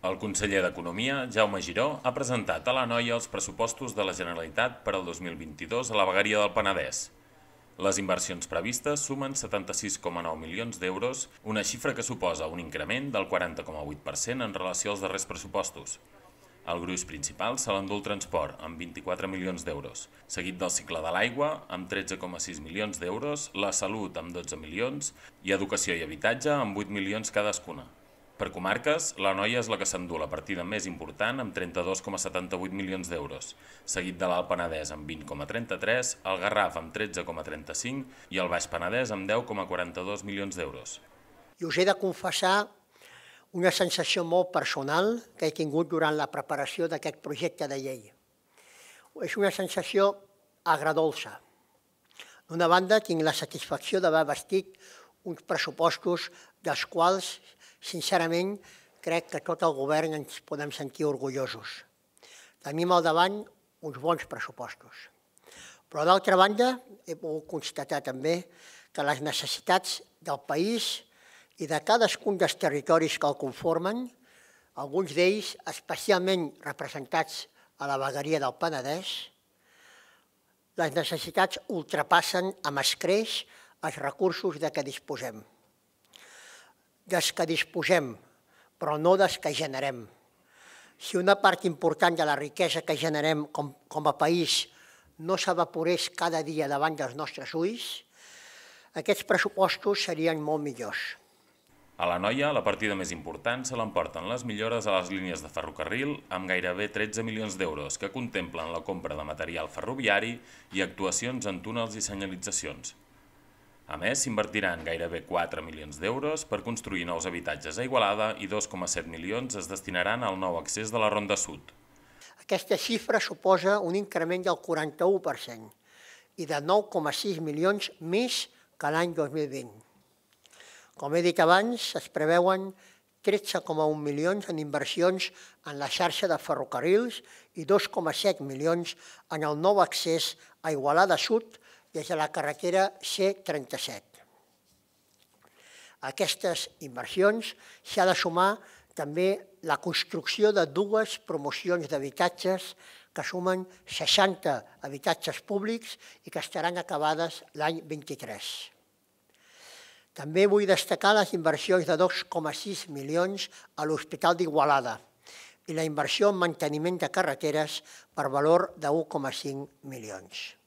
El conseller d'Economia, Jaume Giró, ha presentat a la noia els pressupostos de la Generalitat per al 2022 a la vegueria del Penedès. Les inversions previstes sumen 76,9 milions d'euros, una xifra que suposa un increment del 40,8% en relació als darrers pressupostos. El gruix principal se l'endú el transport, amb 24 milions d'euros, seguit del cicle de l'aigua, amb 13,6 milions d'euros, la salut, amb 12 milions, i educació i habitatge, amb 8 milions cadascuna. Per comarques, la Noia és la que s'endú la partida més important amb 32,78 milions d'euros, seguit de l'Alt Penedès amb 20,33, el Garraf amb 13,35 i el Baix Penedès amb 10,42 milions d'euros. I us he de confessar una sensació molt personal que he tingut durant la preparació d'aquest projecte de llei. És una sensació agradolça. D'una banda, tinc la satisfacció d'haver vestit uns pressupostos dels quals sincerament, crec que tot el govern ens podem sentir orgullosos. Tenim al davant uns bons pressupostos. Però d'altra banda, he pogut constatar també que les necessitats del país i de cadascun dels territoris que el conformen, alguns d'ells especialment representats a la vegueria del Penedès, les necessitats ultrapassen amb escreix els recursos de què disposem des que disposem, però no des que generem. Si una part important de la riquesa que generem com, com a país no s'evaporés cada dia davant dels nostres ulls, aquests pressupostos serien molt millors. A la Noia, la partida més important se l'emporten les millores a les línies de ferrocarril amb gairebé 13 milions d'euros que contemplen la compra de material ferroviari i actuacions en túnels i senyalitzacions. A més, s'invertiran gairebé 4 milions d'euros per construir nous habitatges a Igualada i 2,7 milions es destinaran al nou accés de la Ronda Sud. Aquesta xifra suposa un increment del 41% i de 9,6 milions més que l'any 2020. Com he dit abans, es preveuen 13,1 milions en inversions en la xarxa de ferrocarrils i 2,7 milions en el nou accés a Igualada Sud, des de la carretera C37. A aquestes inversions s'ha de sumar també la construcció de dues promocions d'habitatges que sumen 60 habitatges públics i que estaran acabades l'any 23. També vull destacar les inversions de 2,6 milions a l'Hospital d'Igualada i la inversió en manteniment de carreteres per valor de 1,5 milions.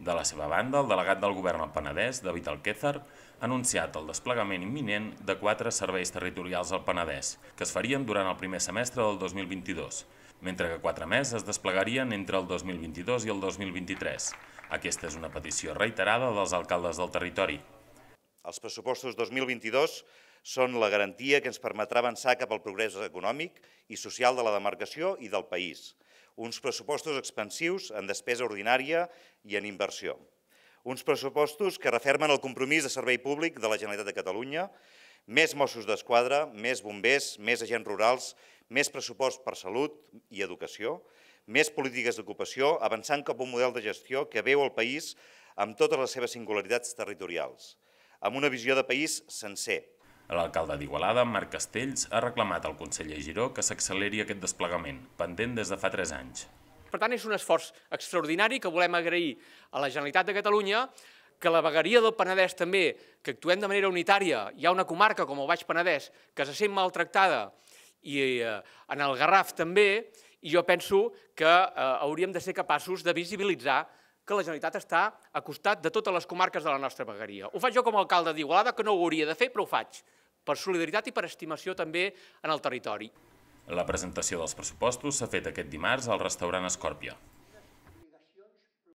De la seva banda, el delegat del govern al Penedès, David Alquézar, ha anunciat el desplegament imminent de quatre serveis territorials al Penedès, que es farien durant el primer semestre del 2022, mentre que quatre més es desplegarien entre el 2022 i el 2023. Aquesta és una petició reiterada dels alcaldes del territori. Els pressupostos 2022 són la garantia que ens permetrà avançar cap al progrés econòmic i social de la demarcació i del país, uns pressupostos expansius en despesa ordinària i en inversió. Uns pressupostos que refermen el compromís de servei públic de la Generalitat de Catalunya, més Mossos d'Esquadra, més bombers, més agents rurals, més pressupost per salut i educació, més polítiques d'ocupació, avançant cap a un model de gestió que veu el país amb totes les seves singularitats territorials, amb una visió de país sencer, L'alcalde d'Igualada, Marc Castells, ha reclamat al conseller Giró que s'acceleri aquest desplegament, pendent des de fa 3 anys. Per tant, és un esforç extraordinari que volem agrair a la Generalitat de Catalunya, que la vegueria del Penedès també, que actuem de manera unitària, hi ha una comarca com el Baix Penedès que se sent maltractada i eh, en el Garraf també, i jo penso que eh, hauríem de ser capaços de visibilitzar que la Generalitat està a costat de totes les comarques de la nostra vegueria. Ho faig jo com a alcalde d'Igualada, que no ho hauria de fer, però ho faig per solidaritat i per estimació també en el territori. La presentació dels pressupostos s'ha fet aquest dimarts al restaurant Escòrpia.